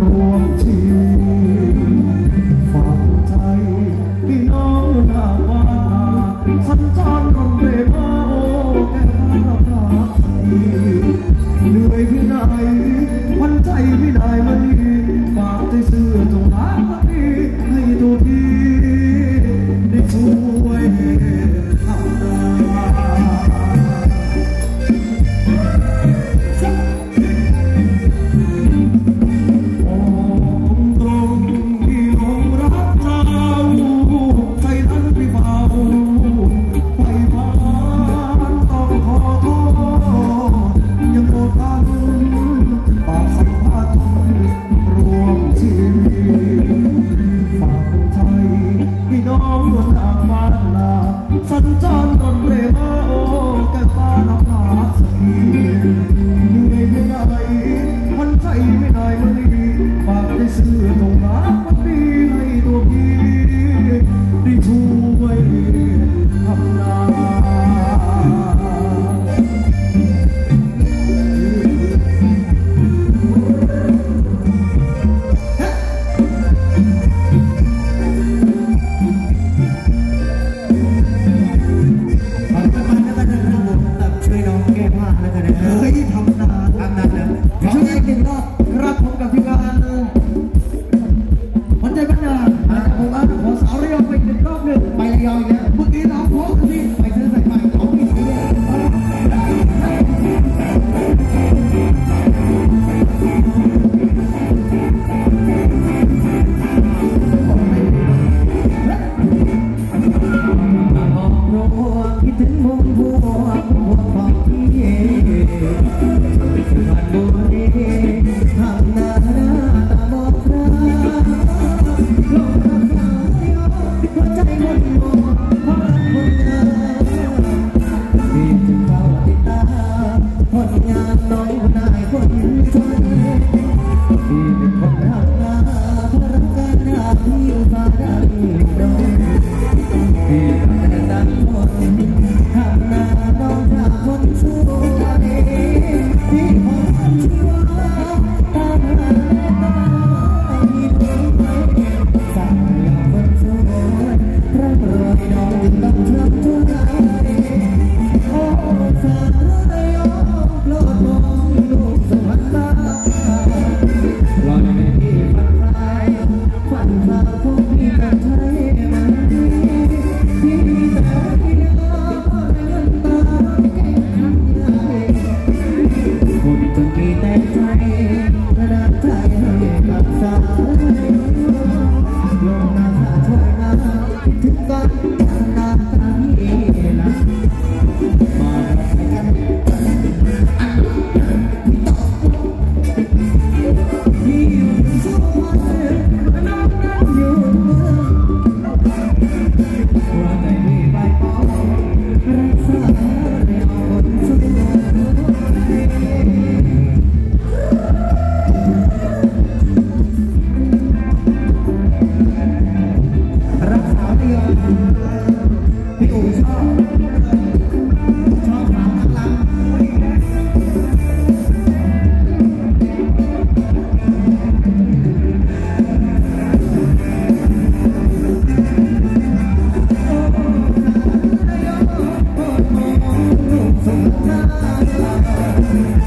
รว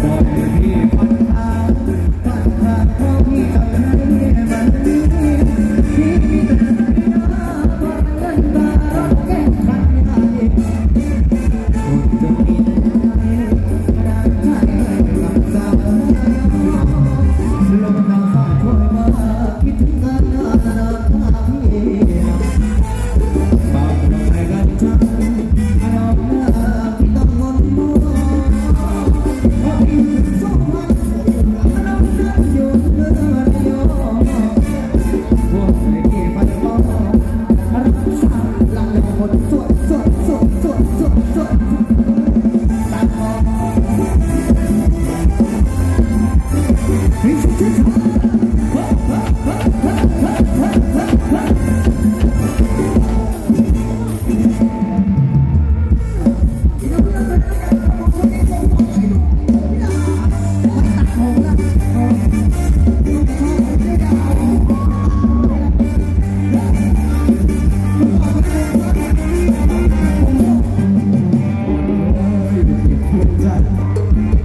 Thank you.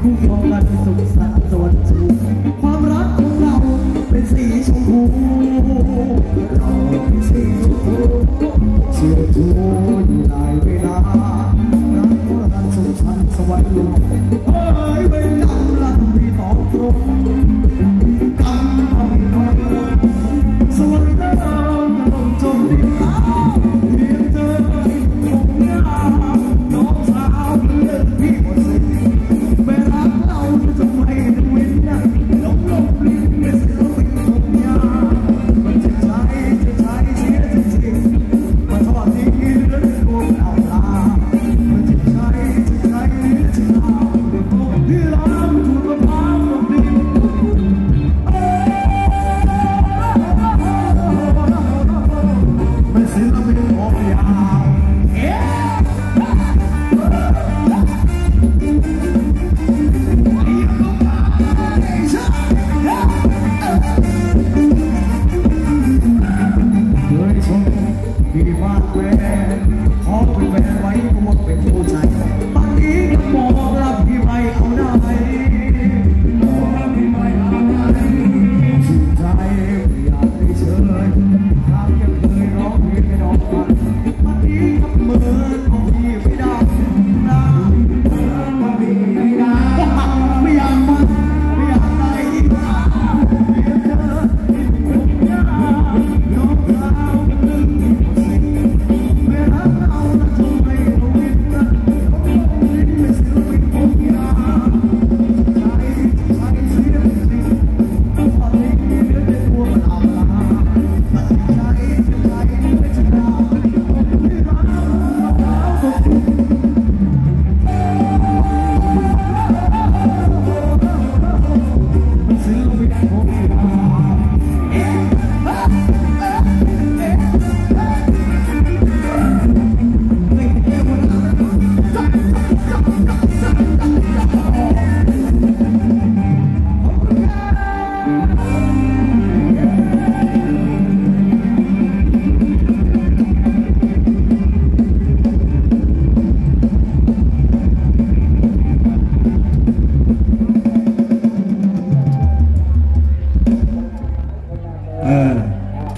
คู่ครองกันสุขสันสวรรค์ความรักของเราเป็นสีชมพูเราเป็นสีชมพู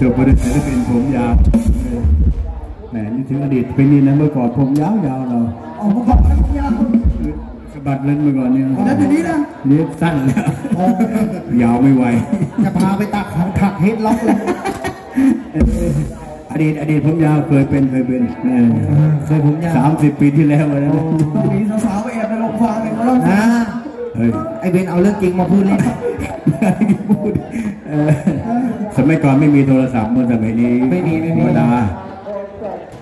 จบประเด็นศิลปินผมยาวแหมนี่ถึงอดีตเป็นนี่นะเมื่อก่อนผมยาวยาวเราออกมาบอกแล้วยาวสะบัดเล่นเมื่อก่อนเนี่ยแล้วเดี๋ยวนี้นะนี่สั้นแล้วยาวไม่ไหวจะพาไปตักขังถักเฮดล็อกเลยอดีตอดีตผมยาวเคยเป็นเคยเป็นเออเคยผมยาวสามสิบปีที่แล้วนะมีสาวๆไปแอบในโรงฟังเลยเขาเล่านะไอเบนเอาเรื่องจริงมาพูดเล่นพูด สมัยก่อนไม่มีโทรศัพท์เมื่อสมัยนี้ไม่มีไม่มี ธรรมดา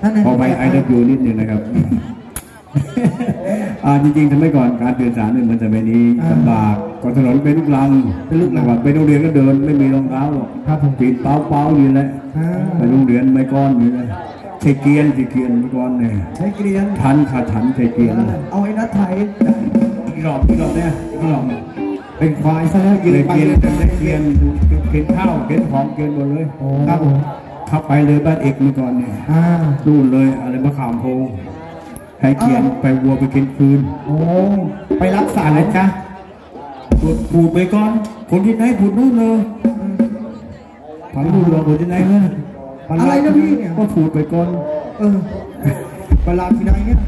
นั่นนะพอไปไอรับยูนิดนึงนะครับ อ่าจริงๆสมัยก่อนการสื่อสารไม่เหมือนสมัยนี้ลำบากก่อนถนนเป็นลูกลังเป็นลูกรังว่าไปโรงเรียนก็เดินไม่มีรองเท้าหรอกครับผมปีนเป้าเป้าๆอยู่เลยอ่า ไปโรงเรียนไม่ก้อนอยู่เลยใช้เกียนใช้เกียนไม่ก้อนเนี่ยใช้เกลียนทันขาทันใช้เกียน เอาไอ้นัดไทย อีกรอบอีกรอบเนี่ยอีกรอบเป็นควายซะแล้วยืเลนยไปเกียนเลยใช้เกียนเกียนข้าวเกียนของเกียนหมดเลยโอ้ครับผมเข้าไปเลยบ้านเอกเมื่อก่อนเนี่ยอ่านู่นเลยอะไรมะขามโพงให้เกียนไปวัวไปกินคืน โอ้ ไปรักษาอะไรจ๊ะพูดพูดไปก่อน คนที่ไหนพูดนู่นเลยฟังดูเราคนที่ไหนเนี่ยอะไรนะพี่เนี่ยก็พูดไปก่อน เออเวลาที่ไหนเนี่ย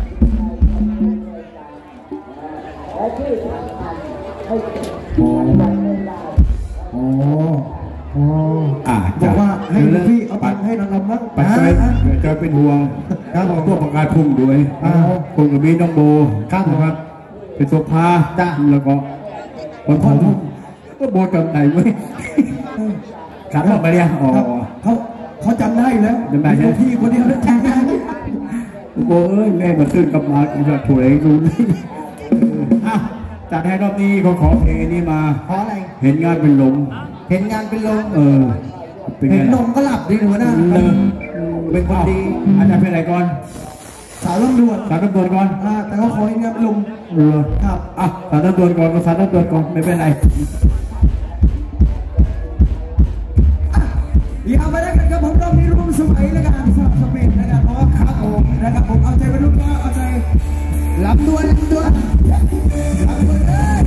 โอ้โอ้โอ้อ่าบอกว่าให้หลวงพี่เอาปัตัดงค์ให้นางรำมั้งปัดใจอ่าใจเป็นห่วงครับผมตัวประกาศพุ่งด้วยอ่าพุ่งกับมีน้องโบครับผมนะครับ เป็นโซฟาจ้ะ แล้วก็คนผมก็โบจำไหนไว้ยขันออกไปเนี่ยอ๋อครับเขาเขาจำได้อยู่แล้วจำได้ใช่ไหมพี่คนเดียวแล้วจำได้ โบเอ้ยแม่มาขึ้นกับมาอีกแล้วถวยดูนี่อะ จัดให้รอบนี้เขาขอเพลงนี้มาเพราะอะไร เห็นงานเป็นลม เห็นงานเป็นลม เออ เป็นไงเห็นนล่ะมก็หลับดีหนูนะเออเป็นคนดี อาจารย์เป็นอะไรก่อน สาวลำดวนสารตำรวจก่อนอ่าแต่เขาขอให้งานเป็นลมเออครับอะสารตำรวจก่อนก็สารตำรวจก่อน ไม่เป็นไรอย่าไปได้กันครับผมรอบนี้ร่วมสมัยแล้วกันสลับสปีดนะครับเพราะว่าครับผมนะครับผมเอาใจเป็นลูกค้า เอาใจลำดวนลำดวนลำดว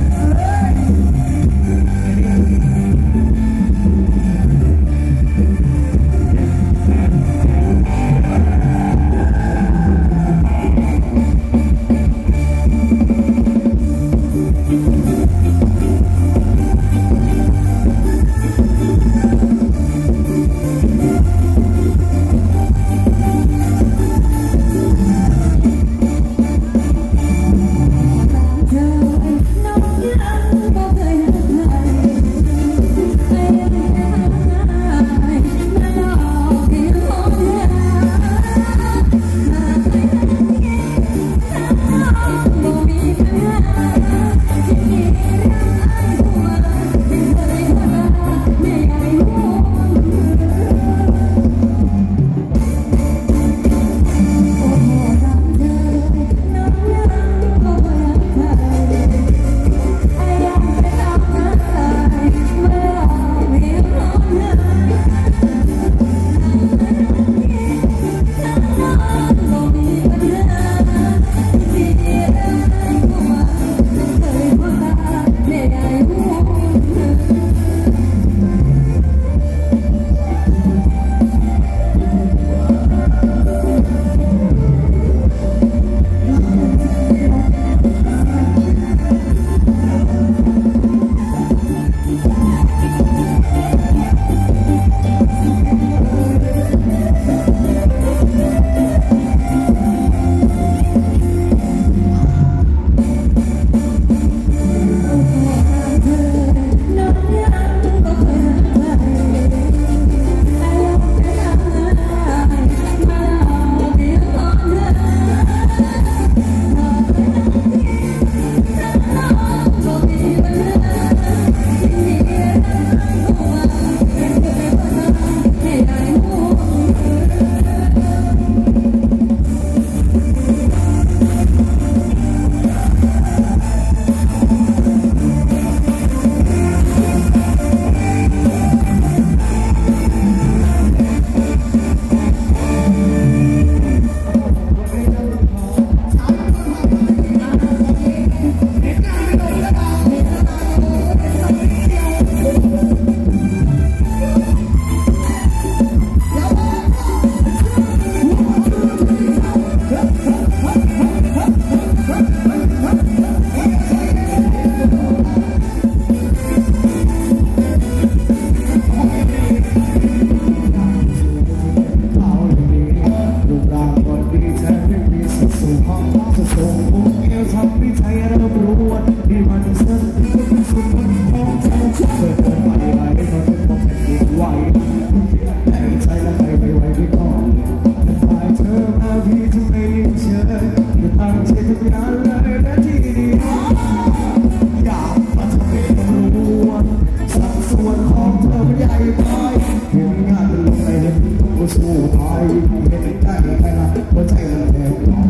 สู้ตายเป็นใจไทยรักหัวใจมันแทบร้อ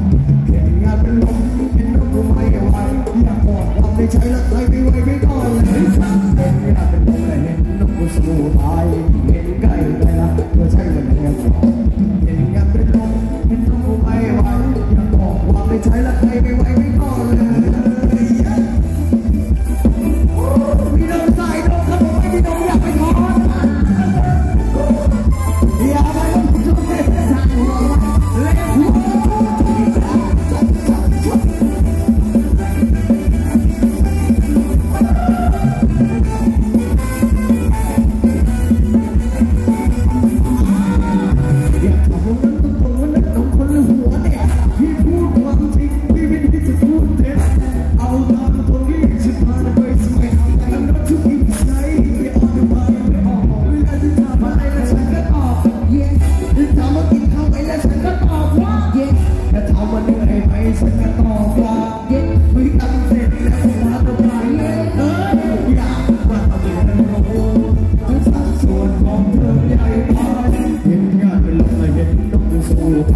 เขียนงานเป็นลมเป็นลมไม่ไหวอยากกอดทำในใช้ละใครไม่ไหวไม่ก่อนเลยเขียนงานเป็นลมแต่เห็นนกสู้ตายเป็นใจไทยรักหัวใจมันแทบร้อ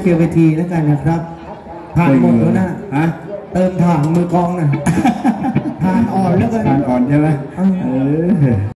เคลียร์เวทีแล้วกันนะครับผ่านหมดแล้วนะฮะเติมถ่านมือกองหน่อยถ่านอ่อนแล้วกันทานอ่อนใช่ไหมเออ